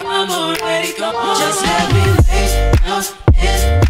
I'm already gone. Just let me lay down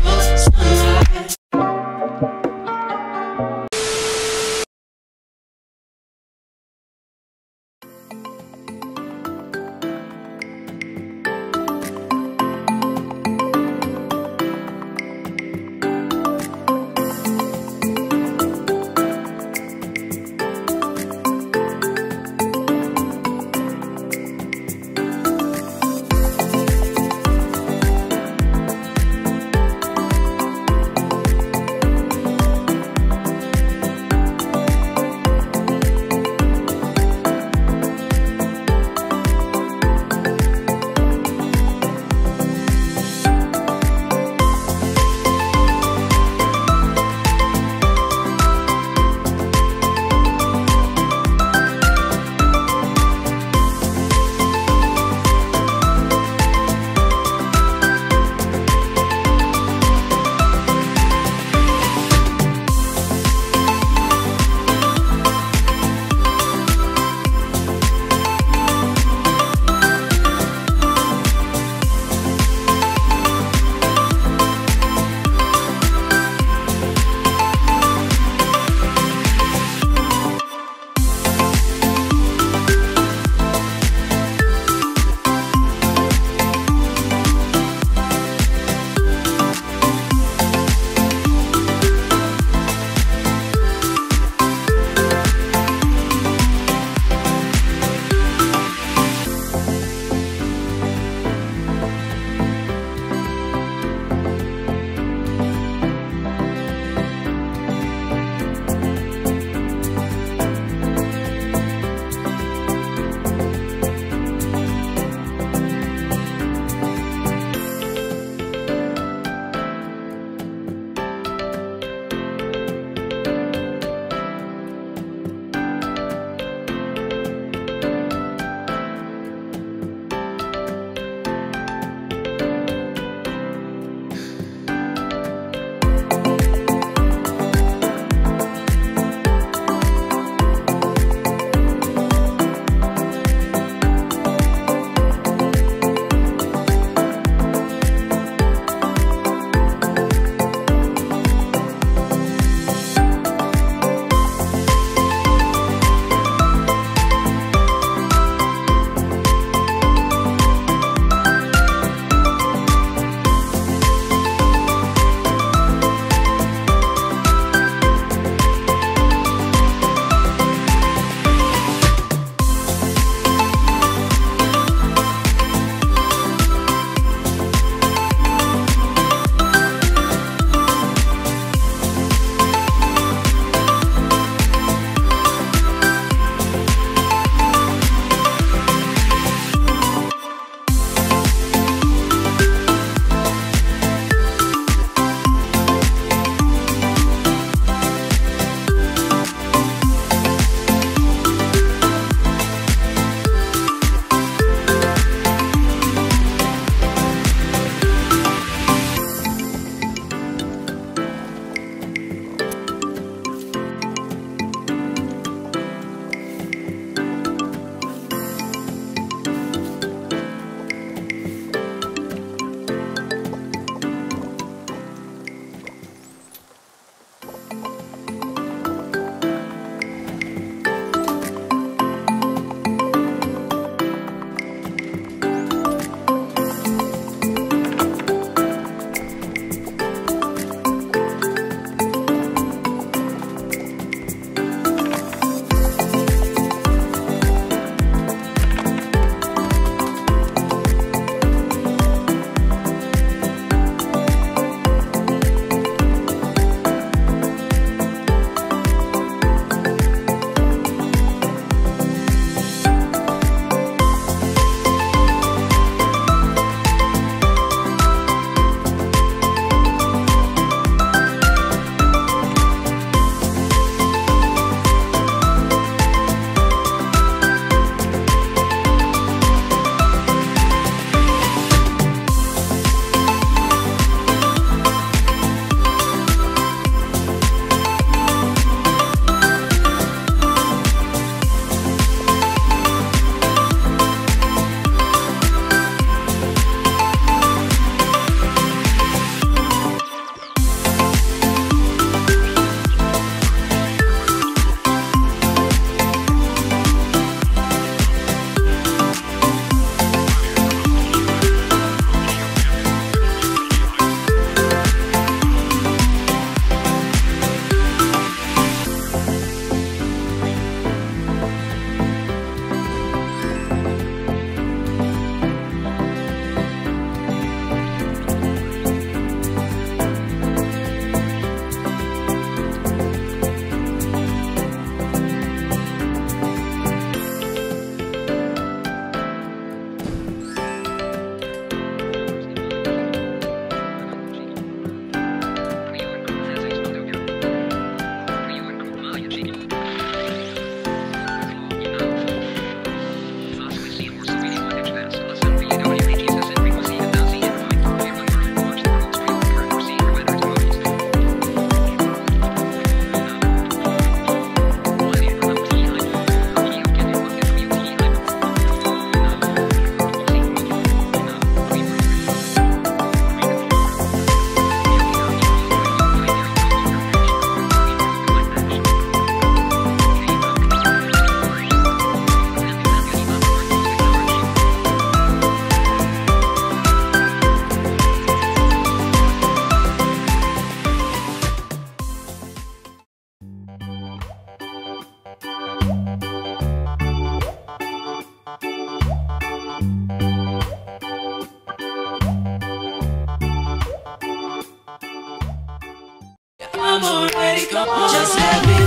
wake up, just let me